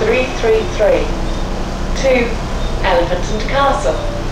333 to Elephant and Castle.